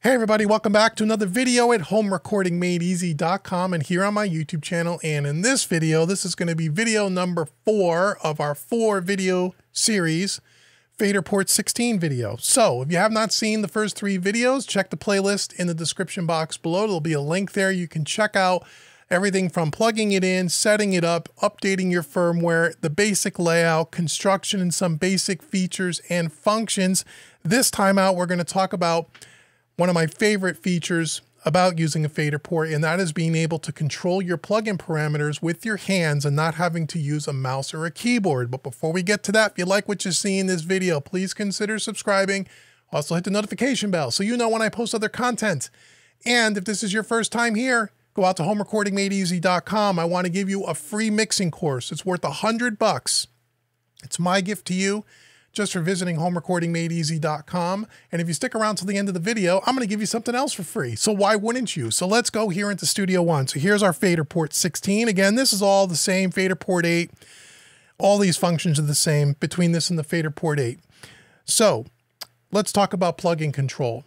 Hey everybody, welcome back to another video at homerecordingmadeeasy.com and here on my YouTube channel. And in this video, this is going to be video number four of our four video series, FaderPort 16 video. So if you have not seen the first three videos, check the playlist in the description box below. There'll be a link there. You can check out everything from plugging it in, setting it up, updating your firmware, the basic layout, construction, and some basic features and functions. This time out, we're going to talk about one of my favorite features about using a FaderPort, and that is being able to control your plugin parameters with your hands and not having to use a mouse or a keyboard. But before we get to that, if you like what you see in this video, please consider subscribing. Also hit the notification bell so you know when I post other content. And if this is your first time here, go out to homerecordingmadeeasy.com. I want to give you a free mixing course. It's worth a hundred bucks. It's my gift to you just for visiting homerecordingmadeeasy.com. And if you stick around till the end of the video, I'm going to give you something else for free. So why wouldn't you? So let's go here into Studio One. So here's our FaderPort 16. Again, this is all the same FaderPort 8. All these functions are the same between this and the FaderPort 8. So let's talk about plugin control.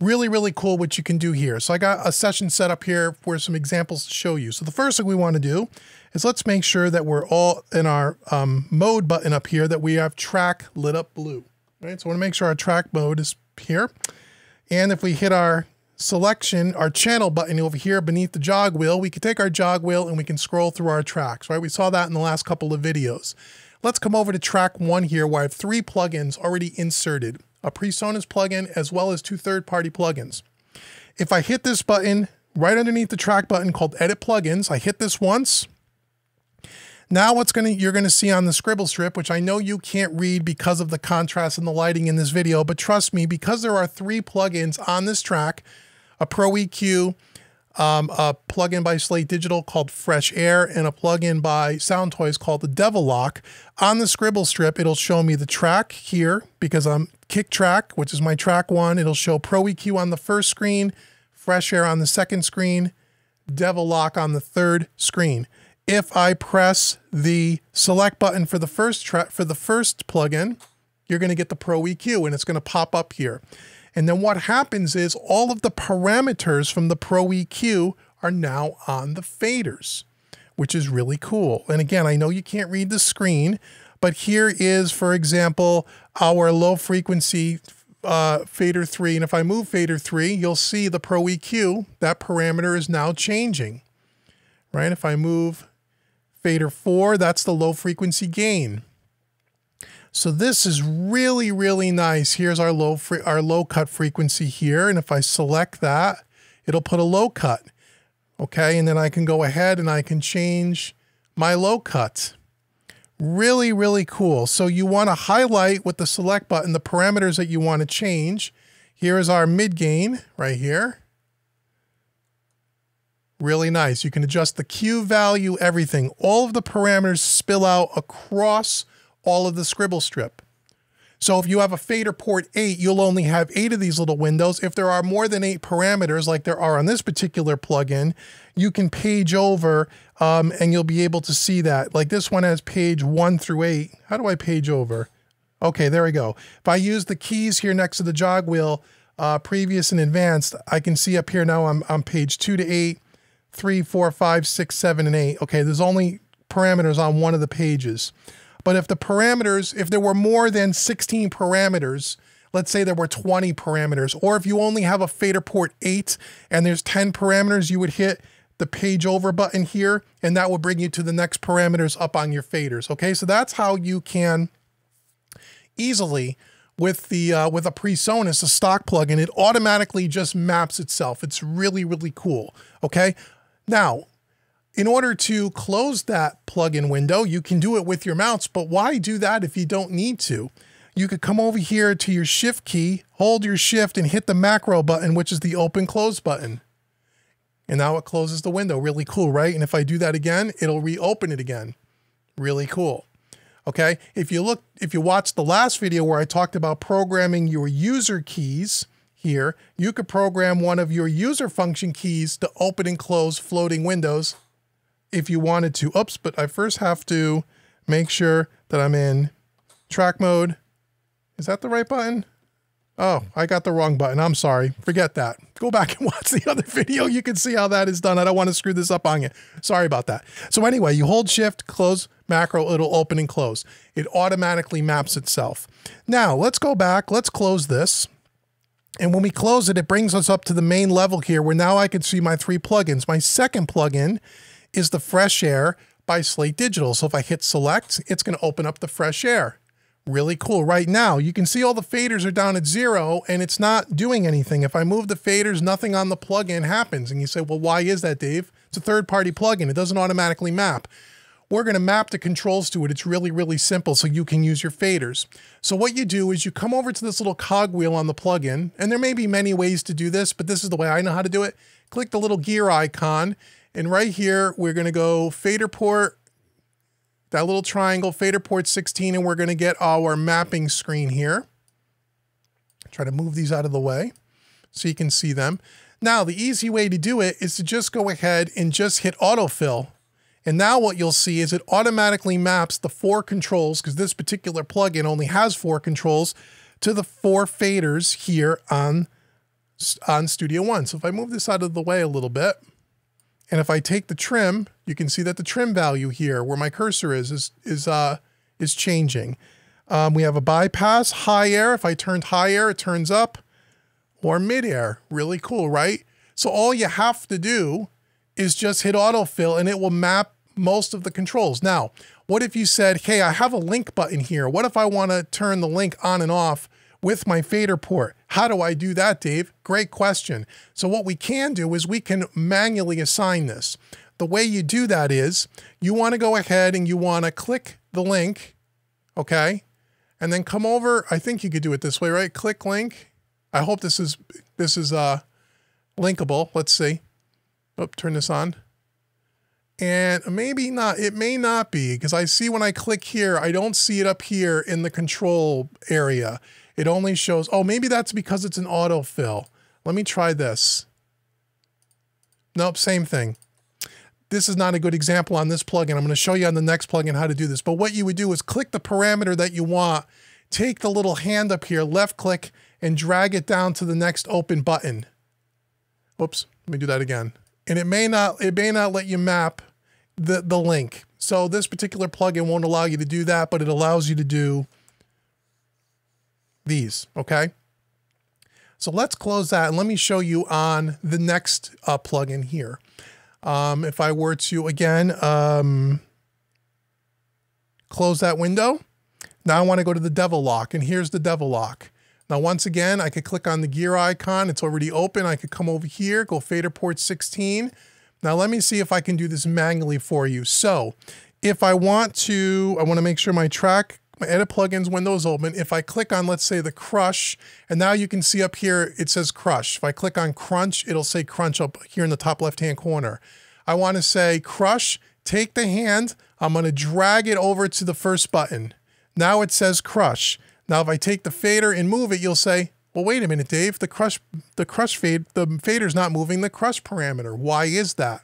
Really, really cool what you can do here. So I got a session set up here for some examples to show you. So the first thing we want to do is let's make sure that we're all in our um, mode button up here that we have track lit up blue. Right, so I want to make sure our track mode is here. And if we hit our selection, our channel button over here beneath the jog wheel, we can take our jog wheel and we can scroll through our tracks, right? We saw that in the last couple of videos. Let's come over to track one here where I have three plugins already inserted, a PreSonus plugin as well as two third-party plugins. If I hit this button right underneath the track button called edit plugins, I hit this once, now what's going to you're going to see on the scribble strip, which I know you can't read because of the contrast and the lighting in this video, but trust me, because there are three plugins on this track, a Pro EQ, um, a plugin by Slate Digital called Fresh Air, and a plugin by Soundtoys called the Devil-Loc. On the scribble strip, it'll show me the track here because I'm kick track, which is my track one. It'll show Pro EQ on the first screen, Fresh Air on the second screen, Devil-Loc on the third screen if I press the select button for the first for the first plugin, you're going to get the Pro EQ and it's going to pop up here. And then what happens is all of the parameters from the Pro EQ are now on the faders, which is really cool. And again, I know you can't read the screen, but here is, for example, our low frequency uh, fader 3. And if I move fader 3, you'll see the Pro EQ, that parameter is now changing, right? If I move Fader 4, that's the low frequency gain. So this is really, really nice. Here's our low, our low cut frequency here. And if I select that, it'll put a low cut. Okay, and then I can go ahead and I can change my low cut. Really, really cool. So you want to highlight with the select button the parameters that you want to change. Here is our mid gain right here. Really nice. You can adjust the Q value, everything. All of the parameters spill out across all of the scribble strip. So if you have a FaderPort 8, you'll only have 8 of these little windows. If there are more than 8 parameters, like there are on this particular plugin, you can page over um, and you'll be able to see that. Like this one has page 1 through 8. How do I page over? Okay, there we go. If I use the keys here next to the jog wheel, uh, previous and advanced, I can see up here now I'm on page 2 to 8 three, four, five, six, seven, and eight. Okay, there's only parameters on one of the pages. But if the parameters, if there were more than 16 parameters, let's say there were 20 parameters, or if you only have a FaderPort 8 and there's 10 parameters, you would hit the page over button here, and that will bring you to the next parameters up on your faders. Okay, so that's how you can easily with the uh, with a PreSonus, a stock plugin, it automatically just maps itself. It's really, really cool. Okay. Now, in order to close that plugin window, you can do it with your mouse, but why do that if you don't need to? You could come over here to your shift key, hold your shift and hit the macro button, which is the open close button. And now it closes the window. Really cool, right? And if I do that again, it'll reopen it again. Really cool. Okay. If you look, if you watch the last video where I talked about programming your user keys, here, you could program one of your user function keys to open and close floating windows if you wanted to. Oops, but I first have to make sure that I'm in track mode. Is that the right button? Oh, I got the wrong button. I'm sorry. Forget that. Go back and watch the other video. You can see how that is done. I don't want to screw this up on you. Sorry about that. So anyway, you hold shift, close macro, it'll open and close. It automatically maps itself. Now let's go back. Let's close this. And when we close it, it brings us up to the main level here where now I can see my three plugins. My second plugin is the Fresh Air by Slate Digital. So if I hit select, it's going to open up the Fresh Air. Really cool. Right now, you can see all the faders are down at zero and it's not doing anything. If I move the faders, nothing on the plugin happens. And you say, well, why is that, Dave? It's a third-party plugin. It doesn't automatically map. We're going to map the controls to it. It's really, really simple so you can use your faders. So what you do is you come over to this little cogwheel on the plugin, and there may be many ways to do this, but this is the way I know how to do it. Click the little gear icon, and right here, we're going to go FaderPort, that little triangle, FaderPort 16, and we're going to get our mapping screen here. Try to move these out of the way so you can see them. Now, the easy way to do it is to just go ahead and just hit autofill and now what you'll see is it automatically maps the four controls, because this particular plugin only has four controls, to the four faders here on, on Studio One. So if I move this out of the way a little bit, and if I take the trim, you can see that the trim value here, where my cursor is, is, is, uh, is changing. Um, we have a bypass, high air. If I turned high air, it turns up, or mid air. Really cool, right? So all you have to do is just hit autofill and it will map most of the controls. Now, what if you said, hey, I have a link button here. What if I want to turn the link on and off with my FaderPort? How do I do that, Dave? Great question. So what we can do is we can manually assign this. The way you do that is you want to go ahead and you want to click the link, okay? And then come over, I think you could do it this way, right? Click link. I hope this is this is uh linkable. Let's see. Oh, turn this on. And maybe not, it may not be because I see when I click here, I don't see it up here in the control area. It only shows, oh, maybe that's because it's an autofill. Let me try this. Nope, same thing. This is not a good example on this plugin. I'm going to show you on the next plugin how to do this. But what you would do is click the parameter that you want, take the little hand up here, left click, and drag it down to the next open button. Whoops, let me do that again. And it may not, it may not let you map the, the link. So this particular plugin won't allow you to do that, but it allows you to do these, okay? So let's close that and let me show you on the next uh, plugin here. Um, if I were to, again, um, close that window, now I want to go to the Devil-Loc and here's the Devil-Loc. Now, once again, I could click on the gear icon. It's already open. I could come over here, go FaderPort 16, now let me see if I can do this manually for you. So if I want to, I want to make sure my track, my edit plugins window's open. If I click on, let's say the crush, and now you can see up here, it says crush. If I click on crunch, it'll say crunch up here in the top left-hand corner. I want to say crush, take the hand, I'm going to drag it over to the first button. Now it says crush. Now if I take the fader and move it, you'll say well, wait a minute, Dave. The crush, the crush fade, the fader's not moving the crush parameter. Why is that?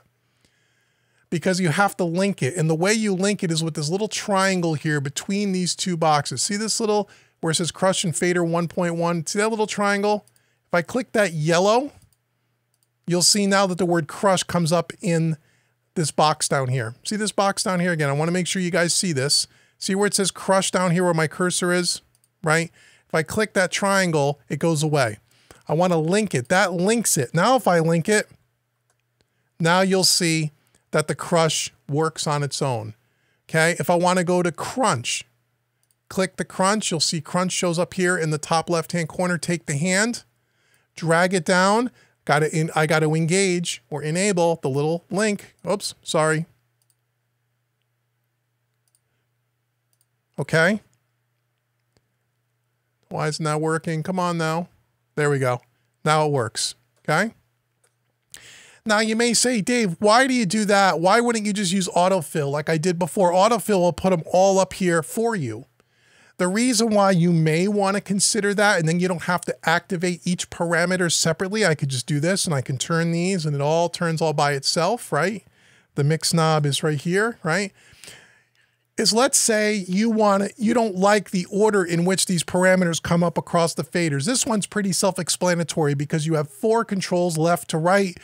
Because you have to link it. And the way you link it is with this little triangle here between these two boxes. See this little, where it says crush and fader 1.1? See that little triangle? If I click that yellow, you'll see now that the word crush comes up in this box down here. See this box down here again? I want to make sure you guys see this. See where it says crush down here where my cursor is, right? If I click that triangle, it goes away. I want to link it. That links it. Now if I link it, now you'll see that the crush works on its own. Okay, if I want to go to crunch, click the crunch. You'll see crunch shows up here in the top left-hand corner. Take the hand, drag it down. Got to I got to engage or enable the little link. Oops, sorry. Okay. Why is it not working? Come on now. There we go. Now it works. Okay. Now you may say, Dave, why do you do that? Why wouldn't you just use autofill like I did before? Autofill will put them all up here for you. The reason why you may want to consider that, and then you don't have to activate each parameter separately. I could just do this and I can turn these and it all turns all by itself, right? The mix knob is right here, right? is let's say you want to, you don't like the order in which these parameters come up across the faders. This one's pretty self-explanatory because you have four controls left to right,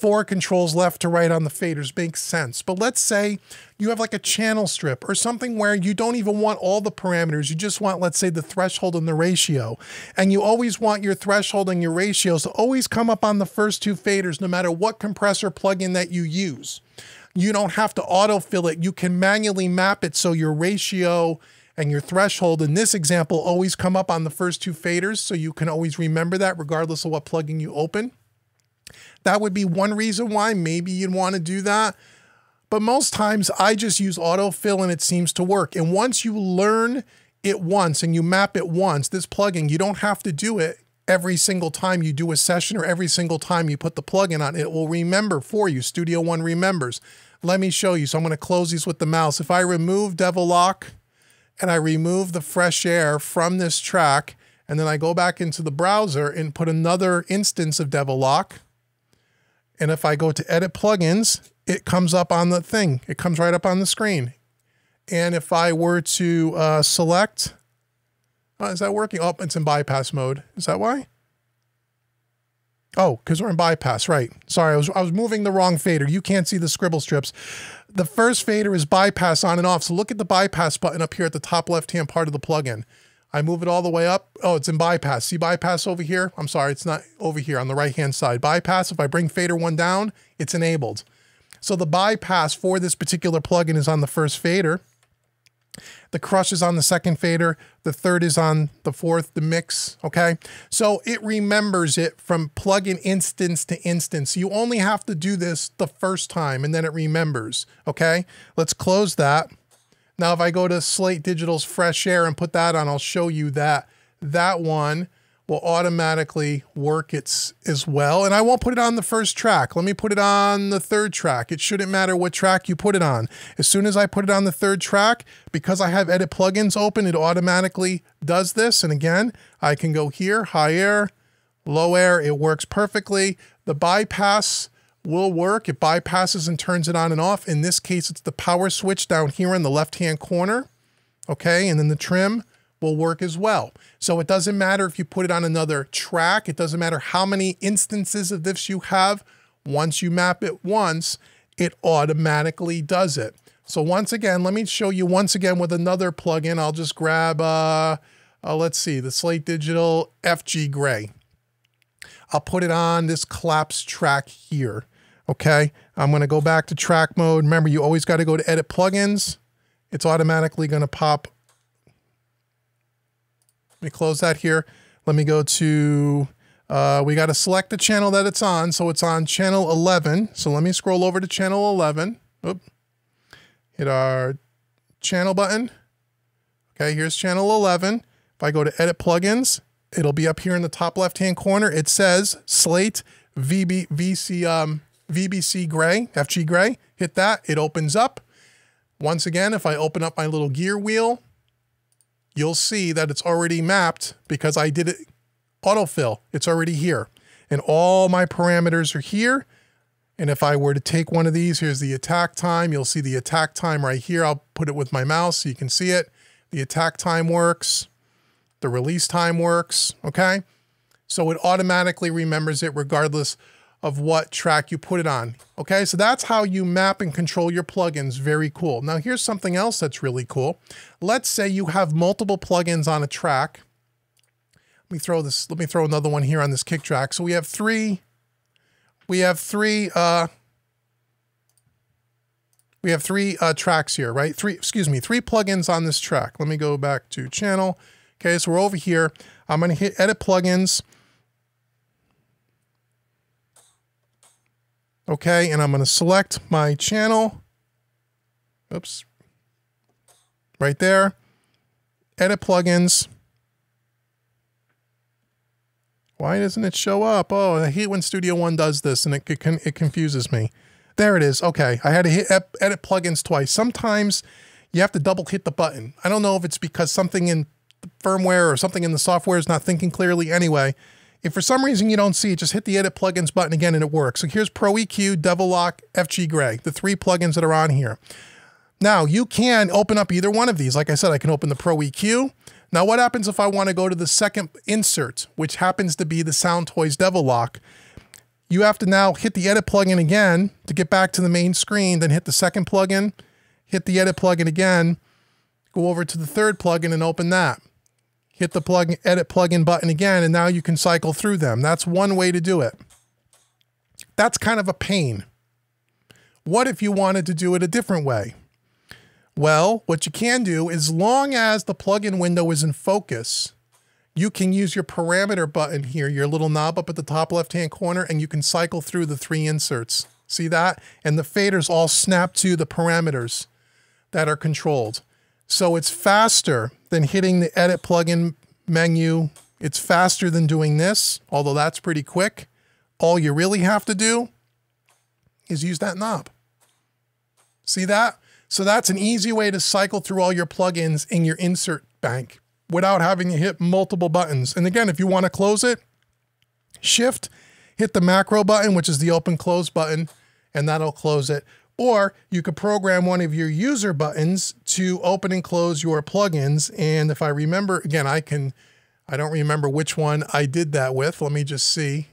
four controls left to right on the faders. Makes sense. But let's say you have like a channel strip or something where you don't even want all the parameters. You just want, let's say, the threshold and the ratio. And you always want your threshold and your ratios to always come up on the first two faders, no matter what compressor plugin that you use you don't have to autofill it. You can manually map it so your ratio and your threshold in this example always come up on the first two faders. So you can always remember that regardless of what plugin you open. That would be one reason why maybe you'd want to do that. But most times I just use autofill and it seems to work. And once you learn it once and you map it once, this plugin, you don't have to do it every single time you do a session or every single time you put the plugin on, it will remember for you. Studio One remembers. Let me show you. So I'm going to close these with the mouse. If I remove Devil-Loc and I remove the fresh air from this track, and then I go back into the browser and put another instance of Devil-Loc, and if I go to edit plugins, it comes up on the thing. It comes right up on the screen. And if I were to uh, select Oh, is that working? Oh, it's in bypass mode. Is that why? Oh, because we're in bypass, right. Sorry, I was, I was moving the wrong fader. You can't see the scribble strips. The first fader is bypass on and off. So look at the bypass button up here at the top left-hand part of the plugin. I move it all the way up. Oh, it's in bypass. See bypass over here? I'm sorry, it's not over here on the right-hand side. Bypass, if I bring fader one down, it's enabled. So the bypass for this particular plugin is on the first fader. The crush is on the second fader. The third is on the fourth, the mix. Okay. So it remembers it from plugin instance to instance. You only have to do this the first time and then it remembers. Okay. Let's close that. Now, if I go to Slate Digital's Fresh Air and put that on, I'll show you that that one will automatically work its as well. And I won't put it on the first track. Let me put it on the third track. It shouldn't matter what track you put it on. As soon as I put it on the third track, because I have edit plugins open, it automatically does this. And again, I can go here, high air, low air. It works perfectly. The bypass will work. It bypasses and turns it on and off. In this case, it's the power switch down here in the left-hand corner. Okay, and then the trim will work as well. So it doesn't matter if you put it on another track. It doesn't matter how many instances of this you have. Once you map it once, it automatically does it. So once again, let me show you once again with another plugin. I'll just grab, uh, uh, let's see, the Slate Digital FG-Grey. I'll put it on this collapse track here. Okay, I'm going to go back to track mode. Remember, you always got to go to edit plugins. It's automatically going to pop let me close that here. Let me go to, uh, we got to select the channel that it's on. So it's on channel 11. So let me scroll over to channel 11. Oop. Hit our channel button. Okay, here's channel 11. If I go to edit plugins, it'll be up here in the top left-hand corner. It says Slate VB, VC, um, VBC Gray, FG-Grey. Hit that, it opens up. Once again, if I open up my little gear wheel, you'll see that it's already mapped because I did it autofill. It's already here. And all my parameters are here. And if I were to take one of these, here's the attack time. You'll see the attack time right here. I'll put it with my mouse so you can see it. The attack time works. The release time works, okay? So it automatically remembers it regardless of what track you put it on. Okay, so that's how you map and control your plugins. Very cool. Now here's something else that's really cool. Let's say you have multiple plugins on a track. Let me throw this, let me throw another one here on this kick track. So we have three, we have three, uh, we have three uh, tracks here, right? Three, excuse me, three plugins on this track. Let me go back to channel. Okay, so we're over here. I'm going to hit edit plugins. Okay, and I'm going to select my channel. Oops. Right there. Edit plugins. Why doesn't it show up? Oh, I hate when Studio One does this and it, it, it confuses me. There it is. Okay, I had to hit edit plugins twice. Sometimes you have to double hit the button. I don't know if it's because something in firmware or something in the software is not thinking clearly anyway. If for some reason you don't see it, just hit the Edit Plugins button again and it works. So here's Pro EQ, Devil-Loc, FG Gray, the three plugins that are on here. Now you can open up either one of these. Like I said, I can open the Pro EQ. Now what happens if I want to go to the second insert, which happens to be the Soundtoys Devil-Loc? You have to now hit the edit plugin again to get back to the main screen, then hit the second plugin, hit the edit plugin again, go over to the third plugin and open that. Hit the plug edit plugin button again, and now you can cycle through them. That's one way to do it. That's kind of a pain. What if you wanted to do it a different way? Well, what you can do, as long as the plugin window is in focus, you can use your parameter button here, your little knob up at the top left-hand corner, and you can cycle through the three inserts. See that? And the faders all snap to the parameters that are controlled. So it's faster than hitting the edit plugin menu. It's faster than doing this, although that's pretty quick. All you really have to do is use that knob. See that? So that's an easy way to cycle through all your plugins in your insert bank without having to hit multiple buttons. And again, if you want to close it, shift, hit the macro button, which is the open close button, and that'll close it. Or you could program one of your user buttons to open and close your plugins. And if I remember, again, I can, I don't remember which one I did that with. Let me just see.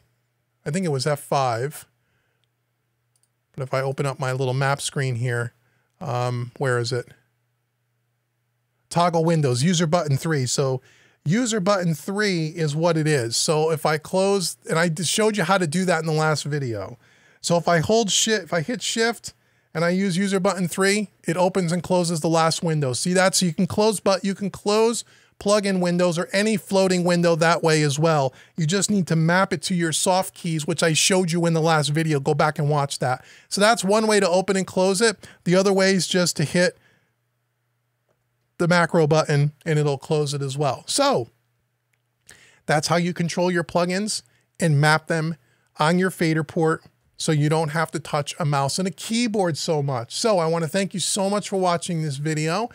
I think it was F5. But if I open up my little map screen here, um, where is it? Toggle windows, user button three. So user button three is what it is. So if I close, and I showed you how to do that in the last video. So if I hold shift, if I hit shift and I use user button three, it opens and closes the last window. See that? So you can close, but you can close plug-in windows or any floating window that way as well. You just need to map it to your soft keys, which I showed you in the last video. Go back and watch that. So that's one way to open and close it. The other way is just to hit the macro button and it'll close it as well. So that's how you control your plugins and map them on your FaderPort so you don't have to touch a mouse and a keyboard so much. So I want to thank you so much for watching this video.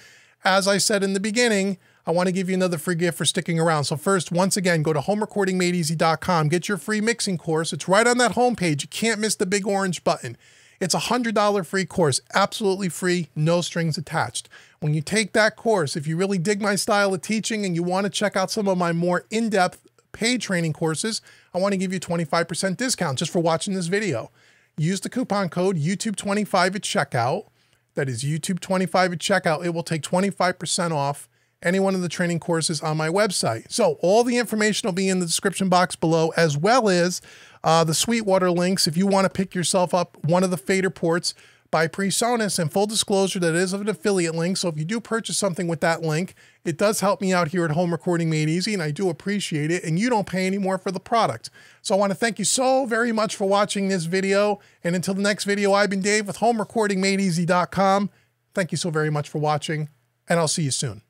As I said in the beginning, I want to give you another free gift for sticking around. So first, once again, go to homerecordingmadeeasy.com, get your free mixing course. It's right on that homepage. You can't miss the big orange button. It's a $100 free course, absolutely free, no strings attached. When you take that course, if you really dig my style of teaching and you want to check out some of my more in-depth paid training courses, I want to give you 25% discount just for watching this video. Use the coupon code YouTube25 at checkout. That is YouTube25 at checkout. It will take 25% off any one of the training courses on my website. So all the information will be in the description box below, as well as uh, the Sweetwater links if you want to pick yourself up one of the FaderPorts by PreSonus. And full disclosure, that is an affiliate link. So if you do purchase something with that link, it does help me out here at Home Recording Made Easy, and I do appreciate it. And you don't pay any more for the product. So I want to thank you so very much for watching this video. And until the next video, I've been Dave with HomeRecordingMadeEasy.com. Thank you so very much for watching, and I'll see you soon.